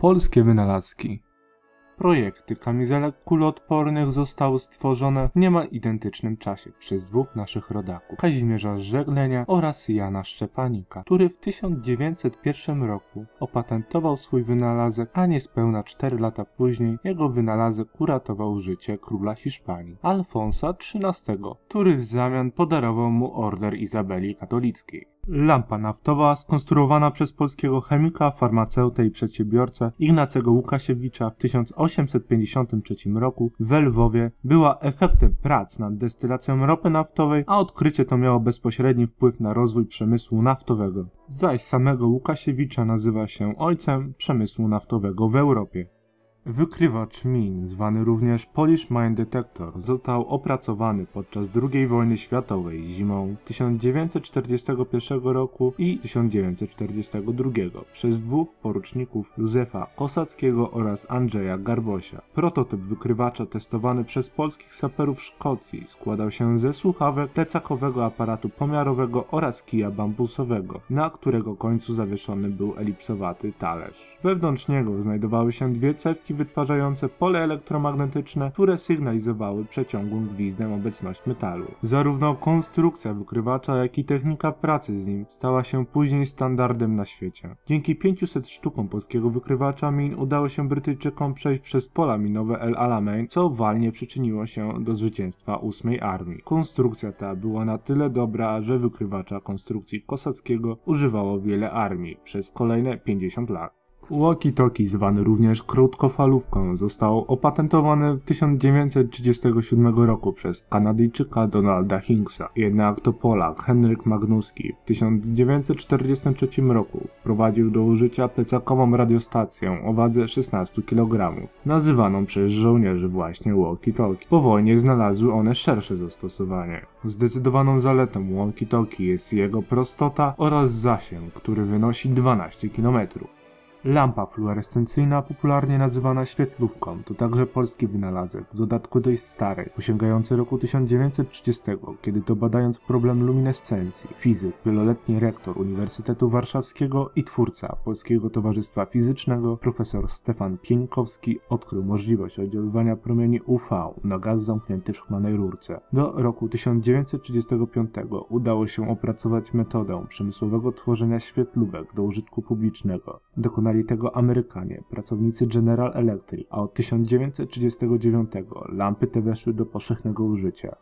Polskie wynalazki. Projekty kamizelek kuloodpornych zostały stworzone w niemal identycznym czasie przez dwóch naszych rodaków, Kazimierza Żeglenia oraz Jana Szczepanika, który w 1901 roku opatentował swój wynalazek, a niespełna 4 lata później jego wynalazek uratował życie króla Hiszpanii, Alfonsa XIII, który w zamian podarował mu order Izabeli Katolickiej. Lampa naftowa skonstruowana przez polskiego chemika, farmaceutę i przedsiębiorcę Ignacego Łukasiewicza w 1853 roku w Lwowie była efektem prac nad destylacją ropy naftowej, a odkrycie to miało bezpośredni wpływ na rozwój przemysłu naftowego. Zaś samego Łukasiewicza nazywa się ojcem przemysłu naftowego w Europie. Wykrywacz min, zwany również Polish Mine Detector, został opracowany podczas II wojny światowej zimą 1941 roku i 1942 przez dwóch poruczników Józefa Kosackiego oraz Andrzeja Garbosia. Prototyp wykrywacza testowany przez polskich saperów Szkocji składał się ze słuchawek, plecakowego aparatu pomiarowego oraz kija bambusowego, na którego końcu zawieszony był elipsowaty talerz. Wewnątrz niego znajdowały się dwie cewki wytwarzające pole elektromagnetyczne, które sygnalizowały przeciągłym gwizdem obecność metalu. Zarówno konstrukcja wykrywacza, jak i technika pracy z nim stała się później standardem na świecie. Dzięki 500 sztukom polskiego wykrywacza min udało się Brytyjczykom przejść przez pola minowe El Alamein, co walnie przyczyniło się do zwycięstwa 8 Armii. Konstrukcja ta była na tyle dobra, że wykrywacza konstrukcji kosackiego używało wiele armii przez kolejne 50 lat. Walkie-talkie, zwany również krótkofalówką, został opatentowany w 1937 roku przez Kanadyjczyka Donalda Hinksa. Jednak to Polak Henryk Magnuski w 1943 roku wprowadził do użycia plecakową radiostację o wadze 16 kg, nazywaną przez żołnierzy właśnie walkie-talkie. Po wojnie znalazły one szersze zastosowanie. Zdecydowaną zaletą walkie-talkie jest jego prostota oraz zasięg, który wynosi 12 km. Lampa fluorescencyjna, popularnie nazywana świetlówką, to także polski wynalazek, w dodatku dość stary, posięgający roku 1930, kiedy to badając problem luminescencji, fizyk, wieloletni rektor Uniwersytetu Warszawskiego i twórca Polskiego Towarzystwa Fizycznego, profesor Stefan Pieńkowski odkrył możliwość oddziaływania promieni UV na gaz zamknięty w szklanej rurce. Do roku 1935 udało się opracować metodę przemysłowego tworzenia świetlówek do użytku publicznego. Wykonali tego Amerykanie, pracownicy General Electric, a od 1939 lampy te weszły do powszechnego użycia.